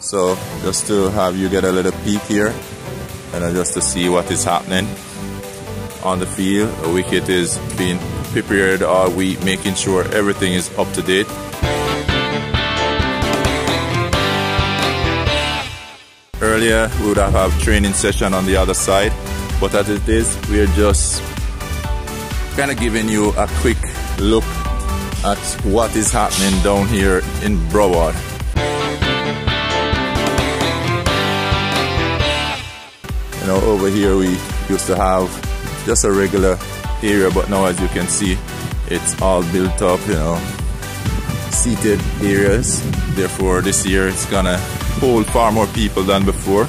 So just to have you get a little peek here and just to see what is happening on the field. A wicket is being prepared all week, making sure everything is up to date. Earlier, we would have have training session on the other side, but as it is, we are just kind of giving you a quick look at what is happening down here in Broward. Over here we used to have just a regular area, but now as you can see, it's all built up, you know, seated areas. Therefore, this year it's gonna hold far more people than before.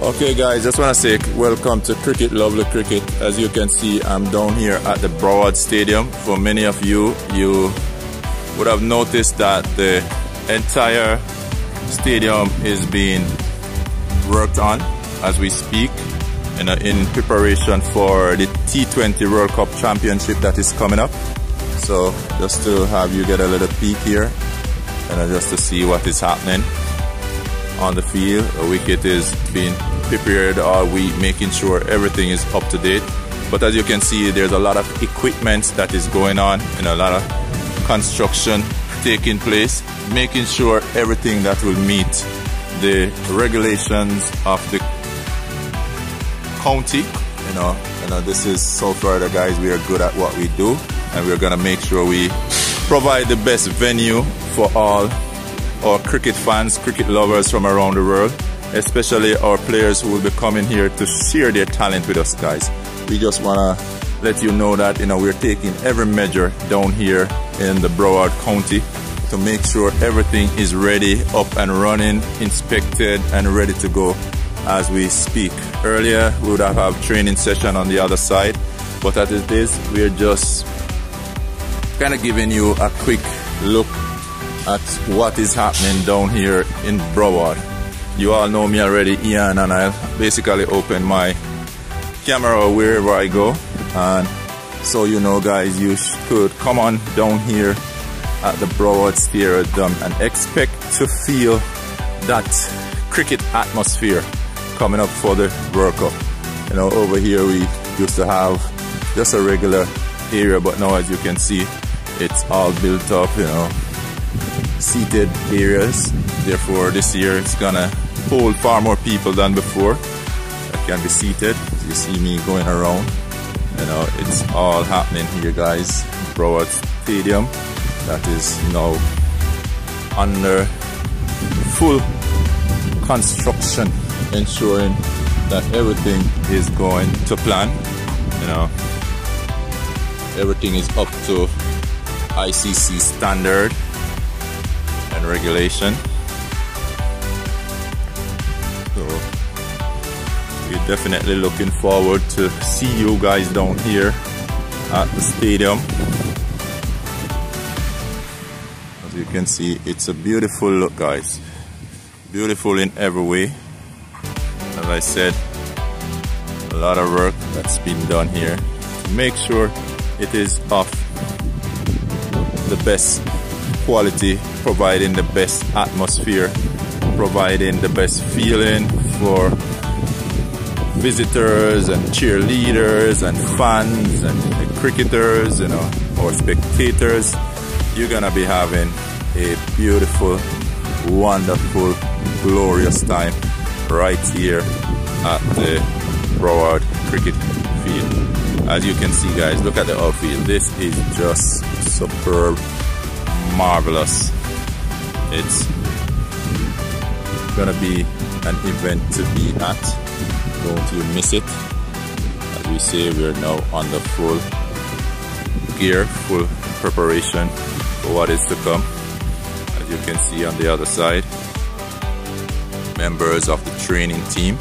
Okay guys, just want to say welcome to Cricket Lovely Cricket. As you can see, I'm down here at the Broward Stadium. For many of you, you would have noticed that the entire stadium is being worked on as we speak in, in preparation for the T20 World Cup Championship that is coming up. So just to have you get a little peek here and just to see what is happening on the field. A wicket is being prepared all week, making sure everything is up to date. But as you can see, there's a lot of equipment that is going on and a lot of construction taking place, making sure everything that will meet the regulations of the county. You know, you know, this is South Florida guys. We are good at what we do, and we're gonna make sure we provide the best venue for all our cricket fans, cricket lovers from around the world, especially our players who will be coming here to share their talent with us, guys. We just wanna let you know that you know we're taking every measure down here in the Broward County to make sure everything is ready, up and running, inspected and ready to go as we speak. Earlier, we would have a training session on the other side, but as it is, we're just kind of giving you a quick look at what is happening down here in Broward. You all know me already, Eian, and I'll basically open my camera wherever I go. And so you know, guys, you could come on down here at the Broward Stadium and expect to feel that cricket atmosphere coming up for the World Cup. You know, over here we used to have just a regular area, but now as you can see, it's all built up, you know, seated areas. Therefore, this year it's gonna hold far more people than before that can be seated. You see me going around. You know, it's all happening here, guys. Broward Stadium that is now under full construction, ensuring that everything is going to plan. You know, everything is up to ICC standard and regulation. So definitely looking forward to see you guys down here at the stadium. As you can see, it's a beautiful look guys. Beautiful in every way. As I said, a lot of work that's been done here to make sure it is of the best quality, providing the best atmosphere, providing the best feeling for visitors and cheerleaders and fans and cricketers, you know, or spectators. You're gonna be having a beautiful, wonderful, glorious time right here at the Broward Cricket Field. As you can see guys, look at the outfield. This is just superb marvelous. It's gonna be an event to be at. Don't you miss it. As we say, we're now on the full gear, full preparation for what is to come. As you can see on the other side, members of the training team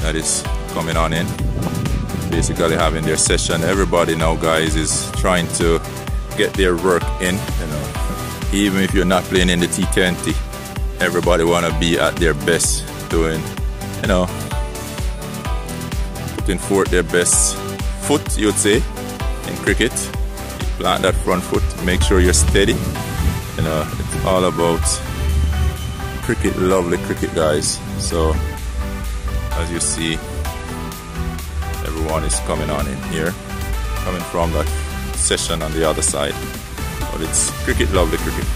that is coming on in. Basically having their session. Everybody now guys is trying to get their work in, you know, even if you're not playing in the T20, everybody want to be at their best doing, you know, putting forth their best foot, you would say, in cricket. plant that front foot. Make sure you're steady. You know it's all about cricket lovely cricket guys. So as you see everyone is coming on in here. Coming from that session on the other side. But it's cricket lovely cricket